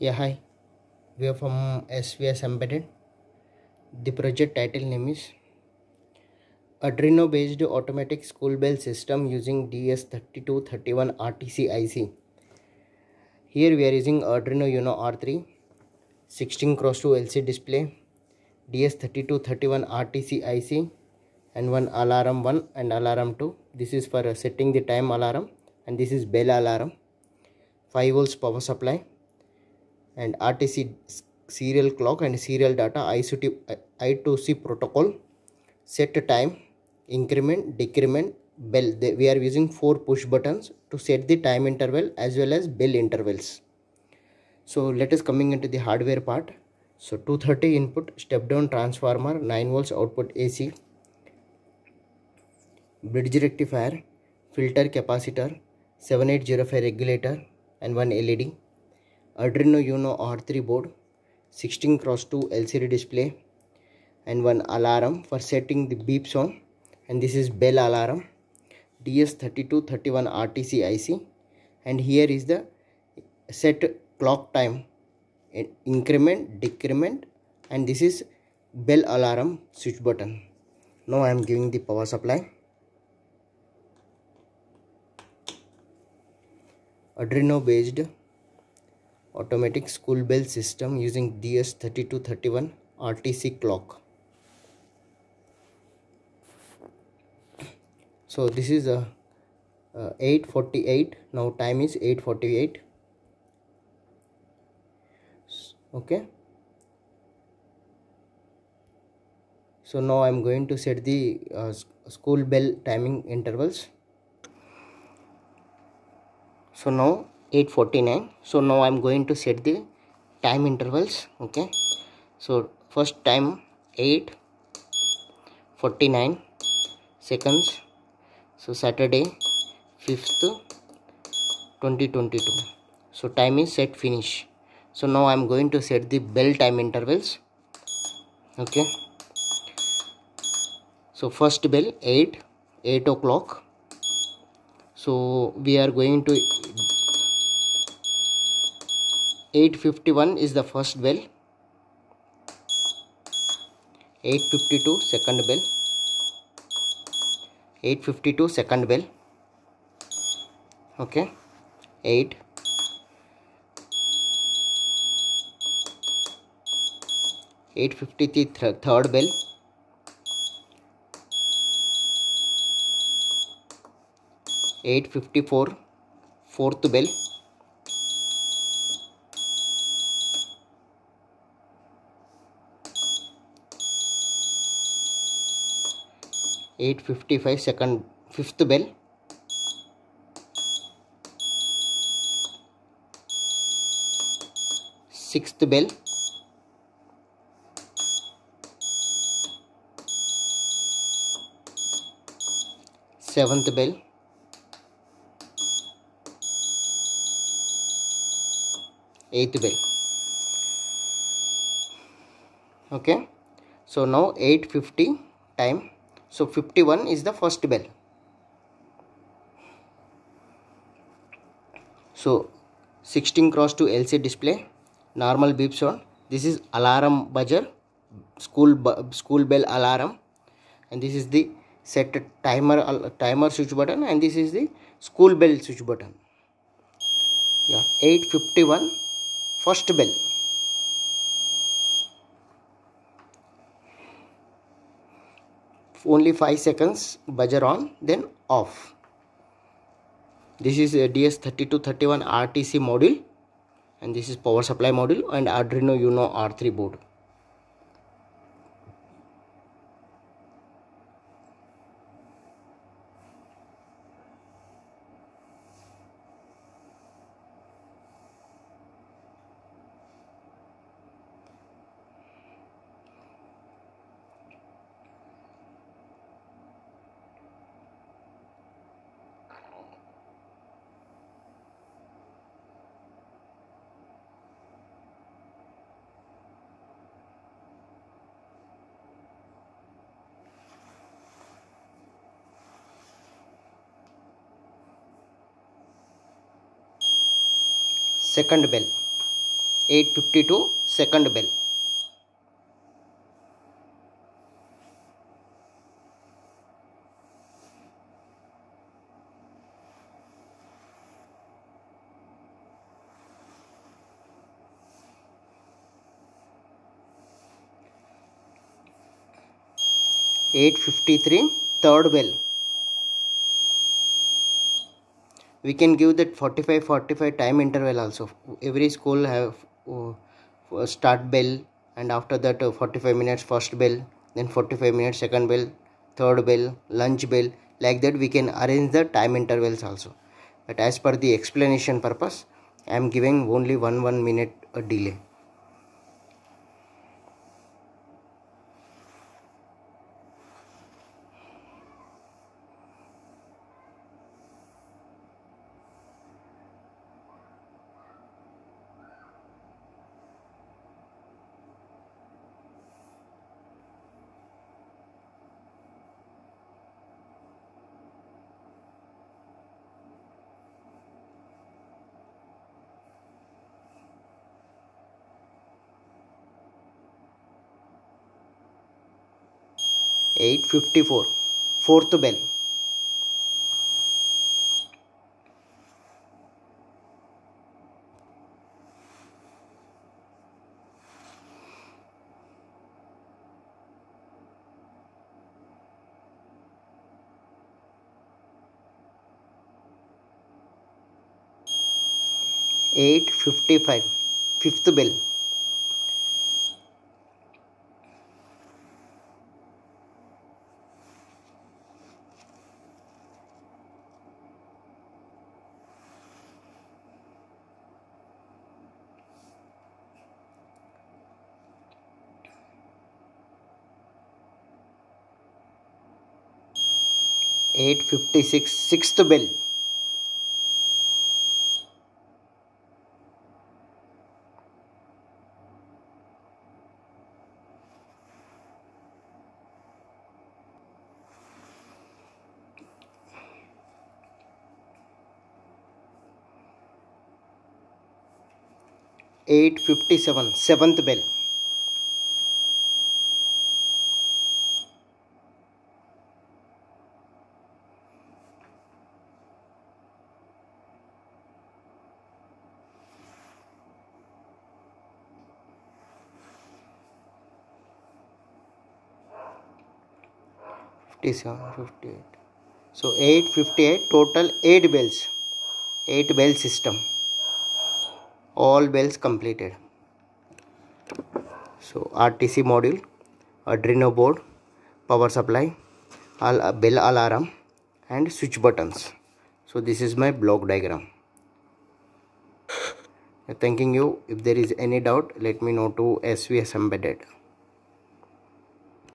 Yeah, hi. We are from SVS Embedded. The project title name is Arduino based automatic school bell system using DS3231 RTC IC. Here we are using Arduino Uno R3 16 cross 2 LC display, DS3231 RTC IC and one alarm 1 and alarm 2. This is for setting the time alarm and this is bell alarm. 5 volts power supply and RTC serial clock and serial data I2C, I2C protocol. Set time increment decrement bell. We are using four push buttons to set the time interval as well as bell intervals. So let us coming into the hardware part. So 230 input step down transformer 9 volts output AC bridge rectifier filter capacitor 7805 regulator and one LED Arduino Uno R3 board, 16 cross 2 LCD display and one alarm for setting the beep sound. And this is bell alarm DS3231 RTC IC and here is the set clock time increment decrement and this is bell alarm switch button. Now I am giving the power supply. Arduino based automatic school bell system using DS3231 RTC clock. So this is a, a 848 now time is 848 okay. So now i'm going to set the uh, school bell timing intervals. So now 849 so now i'm going to set the time intervals okay? So first time 8 49 seconds. So saturday 5th 2022 so time is set finish. So now i'm going to set the bell time intervals okay? So first bell 8 8 o'clock. So we are going to 851 is the first bell. 852 second bell. 852 second bell. Okay. 8 853 th third bell. 854 fourth bell eight fifty five second fifth bell. Sixth bell. Seventh bell. Eighth bell. Okay. So now 850 time so 51 is the first bell. So 16 cross to lc display normal beep sound this is alarm buzzer school school bell alarm. And this is the set timer timer switch button and this is the school bell switch button. Yeah 851 first bell only 5 seconds buzzer on then off. This is a DS3231 RTC module and this is power supply module and Arduino Uno R3 board second bell. 852 second bell. Eight fifty three third bell we can give that 45 45 time interval also. Every school have uh, start bell and after that uh, 45 minutes first bell then 45 minutes second bell third bell lunch bell. Like that we can arrange the time intervals also. But as per the explanation purpose i am giving only one one minute a delay 854 fourth bell. Eight fifty five fifth bell Eight fifty six sixth bell. Eight fifty seven seventh bell Fifty-seven, fifty-eight. so 858 total 8 bells. 8 bell system. All bells completed. So rtc module arduino board power supply bell alarm and switch buttons. So this is my block diagram. Thanking you. If there is any doubt let me know to svs embedded